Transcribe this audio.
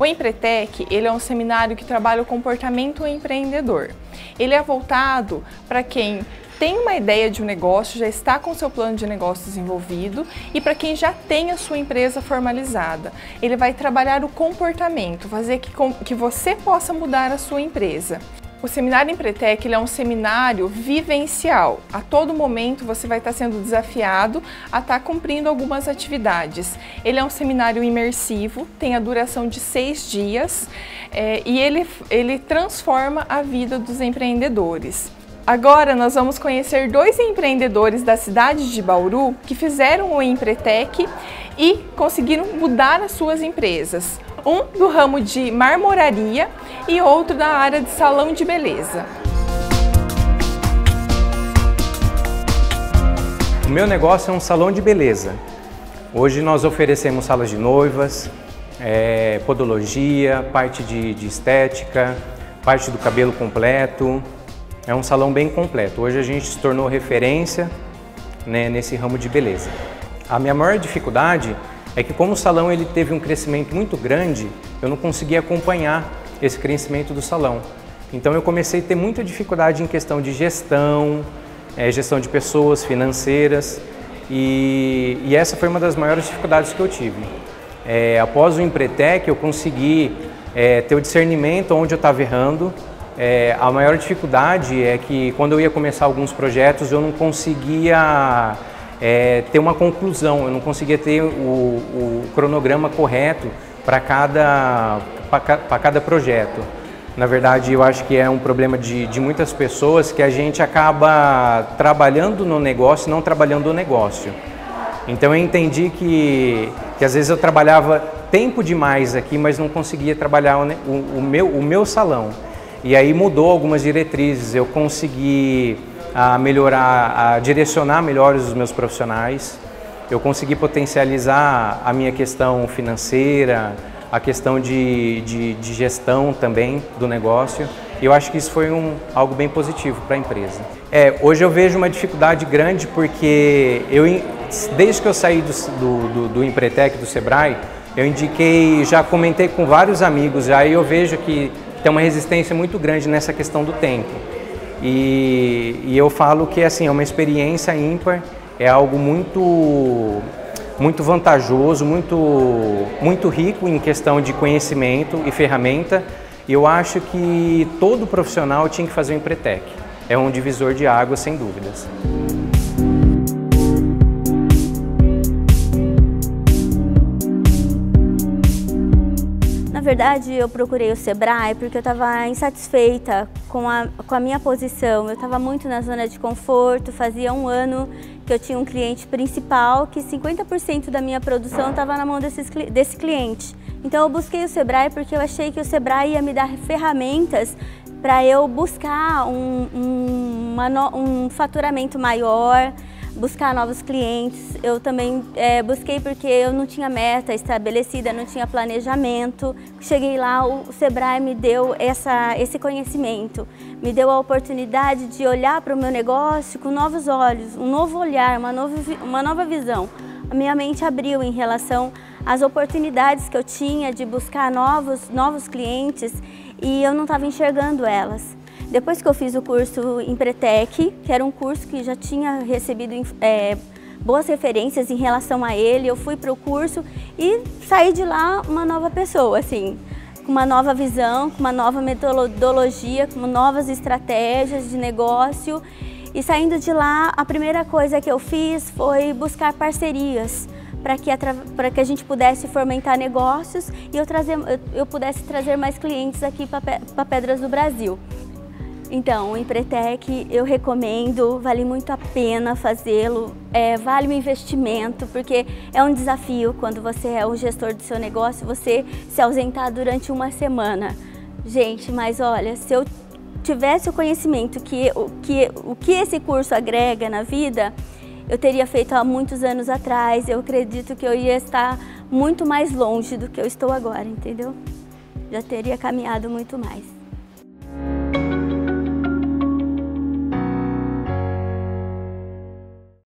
O Empretec, ele é um seminário que trabalha o comportamento empreendedor. Ele é voltado para quem tem uma ideia de um negócio, já está com seu plano de negócio desenvolvido e para quem já tem a sua empresa formalizada. Ele vai trabalhar o comportamento, fazer que, que você possa mudar a sua empresa. O Seminário Empretec é um seminário vivencial. A todo momento você vai estar sendo desafiado a estar cumprindo algumas atividades. Ele é um seminário imersivo, tem a duração de seis dias é, e ele, ele transforma a vida dos empreendedores. Agora nós vamos conhecer dois empreendedores da cidade de Bauru que fizeram o Empretec e conseguiram mudar as suas empresas. Um do ramo de marmoraria e outro da área de salão de beleza. O meu negócio é um salão de beleza. Hoje nós oferecemos salas de noivas, é, podologia, parte de, de estética, parte do cabelo completo, é um salão bem completo. Hoje a gente se tornou referência né, nesse ramo de beleza. A minha maior dificuldade é que como o salão ele teve um crescimento muito grande, eu não conseguia acompanhar esse crescimento do salão. Então eu comecei a ter muita dificuldade em questão de gestão, é, gestão de pessoas, financeiras, e, e, essa foi uma das maiores dificuldades que eu tive. É, após o Empretec, eu consegui é, ter o discernimento onde eu estava errando, a maior dificuldade é que quando eu ia começar alguns projetos eu não conseguia ter uma conclusão, eu não conseguia ter o, o cronograma correto para cada, para cada projeto. Na verdade, eu acho que é um problema de, de muitas pessoas que a gente acaba trabalhando no negócio e não trabalhando o negócio. Então eu entendi que, que às vezes eu trabalhava tempo demais aqui, mas não conseguia trabalhar o, o, meu, o meu salão. E aí mudou algumas diretrizes, eu consegui a, ah, melhorar, a direcionar melhor os meus profissionais, eu consegui potencializar a minha questão financeira, a questão de, de, de gestão também do negócio. E eu acho que isso foi um, algo bem positivo para a empresa. É, hoje eu vejo uma dificuldade grande porque eu, desde que eu saí do, do, do, Empretec, do Sebrae, eu indiquei, já comentei com vários amigos, aí eu vejo que tem uma resistência muito grande nessa questão do tempo. E, e, eu falo que assim, é uma experiência ímpar, é algo muito, muito vantajoso, muito, muito rico em questão de conhecimento e ferramenta. E eu acho que todo profissional tinha que fazer o Empretec. É um divisor de águas, sem dúvidas. Na verdade, eu procurei o Sebrae porque eu estava insatisfeita com a, com a minha posição. Eu estava muito na zona de conforto, fazia um ano que eu tinha um cliente principal que 50% da minha produção estava na mão desses, desse cliente. Então eu busquei o Sebrae porque eu achei que o Sebrae ia me dar ferramentas para eu buscar um, um, uma, um faturamento maior, buscar novos clientes. Eu também é, busquei porque eu não tinha meta estabelecida, não tinha planejamento. Cheguei lá, o Sebrae me deu essa, esse conhecimento, me deu a oportunidade de olhar para o meu negócio com novos olhos, um novo olhar, uma nova, uma nova visão. A minha mente abriu em relação às oportunidades que eu tinha de buscar novos, novos clientes e eu não estava enxergando elas. Depois que eu fiz o curso Empretec, que era um curso que já tinha recebido é, boas referências em relação a ele, eu fui para o curso e saí de lá uma nova pessoa, assim, com uma nova visão, com uma nova metodologia, com novas estratégias de negócio. E saindo de lá, a primeira coisa que eu fiz foi buscar parcerias para que, que a gente pudesse fomentar negócios e eu, trazer, eu, eu pudesse trazer mais clientes aqui para Pedras do Brasil. Então, o Empretec eu recomendo, vale muito a pena fazê-lo, é, vale o investimento, porque é um desafio quando você é o gestor do seu negócio, você se ausentar durante uma semana. Gente, mas olha, se eu tivesse o conhecimento que o que, o que esse curso agrega na vida, eu teria feito há muitos anos atrás, eu acredito que eu ia estar muito mais longe do que eu estou agora, entendeu? Já teria caminhado muito mais.